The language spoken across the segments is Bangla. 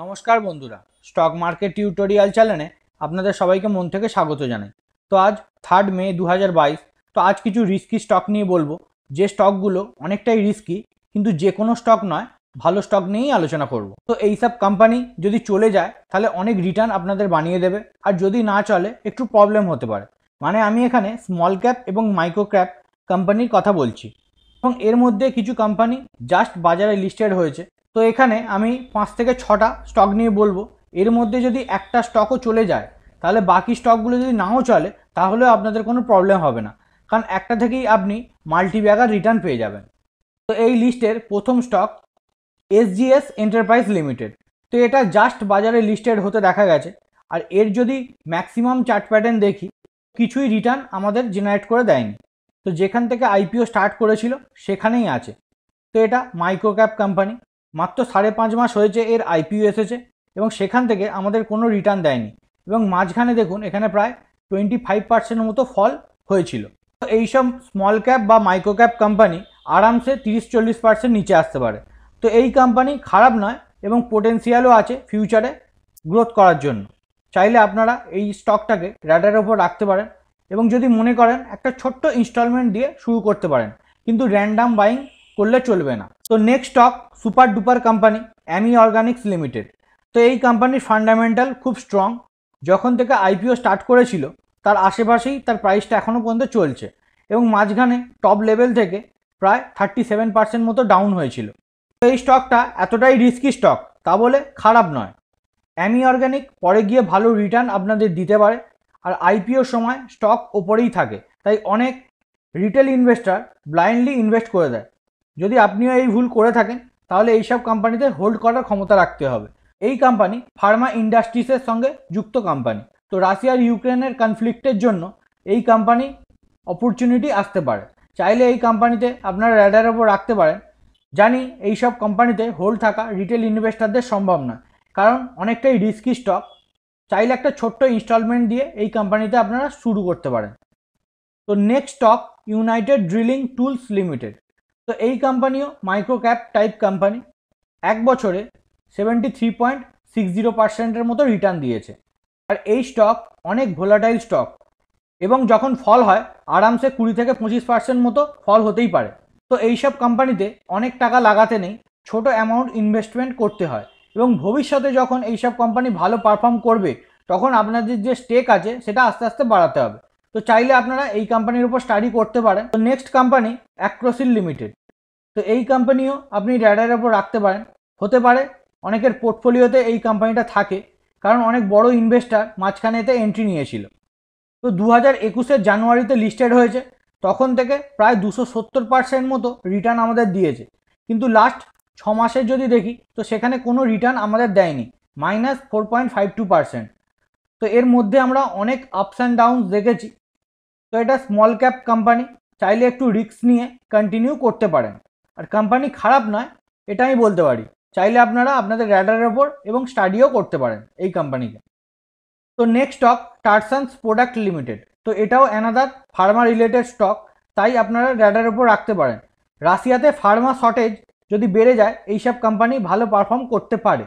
নমস্কার বন্ধুরা, স্টক মার্কেট টিউটোরিয়াল চ্যানেলে আপনাদের সবাইকে মন থেকে স্বাগত জানাই। তো আজ থার্ড মে দু হাজার বাইশ, তো আজ কিছু রিস্কি স্টক নিয়ে বলব। যে স্টকগুলো অনেকটাই রিস্কি কিন্তু যে কোনো স্টক নয়, ভালো স্টক নিয়েই আলোচনা করব। তো এইসব কোম্পানি যদি চলে যায়, তাহলে অনেক রিটার্ন আপনাদের বানিয়ে দেবে। আর যদি না চলে, একটু প্রবলেম হতে পারে। মানে আমি এখানে স্মল ক্যাপ এবং মাইক্রো ক্যাপ কোম্পানির কথা বলছি। এবং এর মধ্যে কিছু কোম্পানি জাস্ট বাজারে লিস্টেড হয়েছে। তো এখানে আমি পাঁচ থেকে ছটা স্টক নিয়ে বলব। এর মধ্যে যদি একটা স্টকও চলে যায়, তাহলে বাকি স্টকগুলো যদি নাও চলে, তাহলেও আপনাদের কোনো প্রবলেম হবে না। কারণ একটা থেকেই আপনি মাল্টি ব্যাগার রিটার্ন পেয়ে যাবেন। তো এই লিস্টের প্রথম স্টক এসজিএস এন্টারপ্রাইজ লিমিটেড তো এটা জাস্ট বাজারে লিস্টেড হতে দেখা গেছে। আর এর যদি ম্যাক্সিমাম চার্ট প্যাটার্ন দেখি, কিছুই রিটার্ন আমাদের জেনারেট করে দেয়নি। তো যেখান থেকে আইপিও স্টার্ট করেছিল, সেখানেই আছে। তো এটা মাইক্রো ক্যাপ কোম্পানি মাত্র সাড়ে পাঁচ মাস হয়েছে এর আইপিও এসেছে এবং সেখান থেকে আমাদের কোনো রিটার্ন দেয়নি। এবং মাঝখানে দেখুন, এখানে প্রায় টোয়েন্টি ফাইভ পার্সেন্টের মতো ফল হয়েছিল। তো এইসব স্মল ক্যাপ বা মাইক্রো ক্যাপ কোম্পানি আরামসে তিরিশ চল্লিশ পার্সেন্ট নিচে আসতে পারে। তো এই কোম্পানি খারাপ নয় এবং পোটেন্সিয়ালও আছে ফিউচারে গ্রোথ করার জন্য। চাইলে আপনারা এই স্টকটাকে র্যাডারের ওপর রাখতে পারেন এবং যদি মনে করেন, একটা ছোট্ট ইনস্টলমেন্ট দিয়ে শুরু করতে পারেন। কিন্তু র্যান্ডাম বাইং করলে চলবে না। তো next stock super duper company Ami Organics Limited তো এই কোম্পানির ফান্ডামেন্টাল খুব স্ট্রং যখন থেকে আইপিও স্টার্ট করেছিল, তার আশেপাশেই তার প্রাইসটা এখনও পর্যন্ত চলছে এবং মাঝখানে টপ লেভেল থেকে প্রায় থার্টি সেভেন পার্সেন্ট মতো ডাউন হয়েছিল। তো এই স্টকটা এতটাই রিস্কি স্টক তা বলে খারাপ নয়। অ্যামি অর্গানিক পরে গিয়ে ভালো রিটার্ন আপনাদের দিতে পারে, আর আইপিওর সময় স্টক ওপরেই থাকে, তাই অনেক রিটেল ইনভেস্টার ব্লাইন্ডলি ইনভেস্ট করে দেয়। যদি আপনিও এই ভুল করে থাকেন, তাহলে এইসব কোম্পানিতে হোল্ড করার ক্ষমতা রাখতে হবে। এই কোম্পানি ফার্মা ইন্ডাস্ট্রিজের সঙ্গে যুক্ত কোম্পানি তো রাশিয়ার ইউক্রেনের কনফ্লিক্টের জন্য এই কোম্পানি অপরচুনিটি আসতে পারে। চাইলে এই কোম্পানিতে আপনারা র্যাডারের ওপর রাখতে পারেন। জানি এই সব কোম্পানিতে হোল্ড থাকা রিটেল ইনভেস্টারদের সম্ভব নয় কারণ অনেকটাই রিস্কি স্টক চাইলে একটা ছোট্ট ইনস্টলমেন্ট দিয়ে এই কোম্পানিতে আপনারা শুরু করতে পারেন। তো next stock United Drilling Tools Limited তো এই কোম্পানিও মাইক্রো ক্যাপ টাইপ কোম্পানি এক বছরে seventy three point six zero পার্সেন্টের মতো রিটার্ন দিয়েছে। আর এই স্টক অনেক ভোলাটাইল স্টক এবং যখন ফল হয়, আরামসে কুড়ি থেকে পঁচিশ পার্সেন্ট মতো ফল হতেই পারে। তো এইসব কোম্পানিতে অনেক টাকা লাগাতে নেই, ছোট অ্যামাউন্ট ইনভেস্টমেন্ট করতে হয় এবং ভবিষ্যতে যখন এইসব কোম্পানি ভালো পারফর্ম করবে, তখন আপনাদের যে স্টেক আছে, সেটা আস্তে আস্তে বাড়াতে হবে। তো চাইলে আপনারা এই কোম্পানির উপর স্টাডি করতে পারেন। তো নেক্সট কোম্পানি অ্যাক্রোসিল লিমিটেড তো এই কোম্পানিও আপনি র্যাডারের ওপর রাখতে পারেন। হতে পারে, অনেকের পোর্টফোলিওতে এই কোম্পানিটা থাকে, কারণ অনেক বড় ইনভেস্টার মাঝখানেতে এন্ট্রি নিয়েছিল। তো দু হাজার একুশের জানুয়ারিতে লিস্টেড হয়েছে, তখন থেকে প্রায় দুশো সত্তর পার্সেন্ট মতো রিটার্ন আমাদের দিয়েছে। কিন্তু লাস্ট ছ মাসের যদি দেখি, তো সেখানে কোনো রিটার্ন আমাদের দেয়নি minus four point five two percent তো এর মধ্যে আমরা অনেক আপস অ্যান্ড ডাউনস দেখেছি তো এটা স্মল ক্যাপ কোম্পানি চাইলে একটু রিস্ক নিয়ে কন্টিনিউ করতে পারেন। আর কোম্পানি খারাপ নয়, এটা আমি বলতে পারি। চাইলে আপনারা আপনাদের র্যাডারের ওপর এবং স্টাডিও করতে পারেন এই কোম্পানিকে তো next stock Tarsons product limited তো এটাও অ্যানাদার ফার্মা রিলেটেড স্টক তাই আপনারা র্যাডারের ওপর রাখতে পারেন। রাশিয়াতে ফার্মা শর্টেজ যদি বেড়ে যায়, এইসব কোম্পানি ভালো পারফর্ম করতে পারে।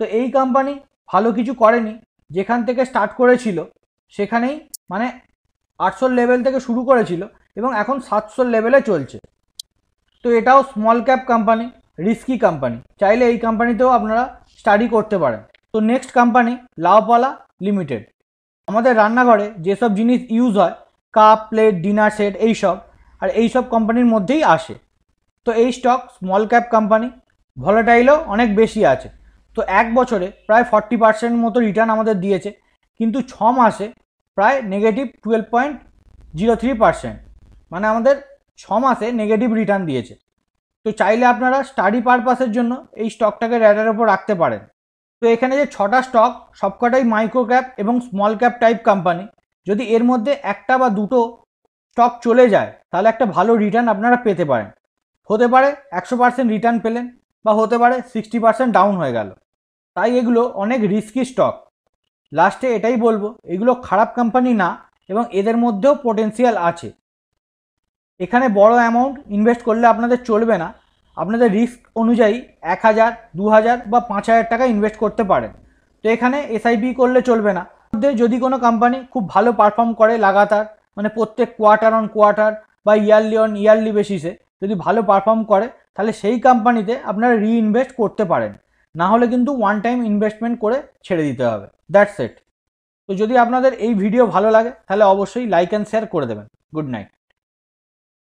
তো এই কোম্পানি ভালো কিছু করেনি, যেখান থেকে স্টার্ট করেছিল, সেখানেই মানে আটশোর লেভেল থেকে শুরু করেছিল এবং এখন সাতশোর লেভেলে চলছে। তো এটাও small cap company risky company চাইলে এই কোম্পানিতেও আপনারা স্টাডি করতে পারেন। তো নেক্সট কোম্পানি লাওপালা লিমিটেড আমাদের রান্নাঘরে যেসব জিনিস ইউজ হয় কাপ প্লেট ডিনার সেট এইসব, আর এইসব কোম্পানির মধ্যেই আসে। তো এই স্টক স্মল ক্যাপ কোম্পানি ভলাটাইলও অনেক বেশি আছে। তো এক বছরে প্রায় ফর্টি পার্সেন্ট মতো রিটার্ন আমাদের দিয়েছে। কিন্তু ছ মাসে প্রায় negative twelve point zero three percent মানে আমাদের ছ মাসে নেগেটিভ রিটার্ন দিয়েছে। তো চাইলে আপনারা স্টাডি পারপাসের জন্য এই স্টকটাকে র্যাডার ওপর রাখতে পারেন। তো এখানে যে ছটা স্টক সবকটাই মাইক্রো ক্যাপ এবং স্মল ক্যাপ টাইপ কোম্পানি যদি এর মধ্যে একটা বা দুটো স্টক চলে যায়, তাহলে একটা ভালো রিটার্ন আপনারা পেতে পারেন। হতে পারে একশো পার্সেন্ট রিটার্ন পেলেন, বা হতে পারে সিক্সটি পার্সেন্ট ডাউন হয়ে গেল। তাই এগুলো অনেক রিস্কি স্টক লাস্টে এটাই বলব, এগুলো খারাপ কোম্পানি না এবং এদের মধ্যেও পোটেন্সিয়াল আছে। এখানে বড় অ্যামাউন্ট ইনভেস্ট করলে আপনাদের চলবে না। আপনাদের রিস্ক অনুযায়ী এক হাজার, দু হাজার বা পাঁচ হাজার টাকা ইনভেস্ট করতে পারেন। তো এখানে এসআইপি করলে চলবে না। মধ্যে যদি কোনো কোম্পানি খুব ভালো পারফর্ম করে লাগাতার মানে প্রত্যেক কোয়ার্টার অন কোয়ার্টার বা ইয়ারলি অন ইয়ারলি বেসিসে যদি ভালো পারফর্ম করে, তাহলে সেই কোম্পানিতে আপনারা রিইনভেস্ট করতে পারেন। না হলে কিন্তু ওয়ান টাইম ইনভেস্টমেন্ট করে ছেড়ে দিতে হবে। দ্যাটস ইট তো যদি আপনাদের এই ভিডিও ভালো লাগে, তাহলে অবশ্যই লাইক অ্যান্ড শেয়ার করে দেবেন। Good night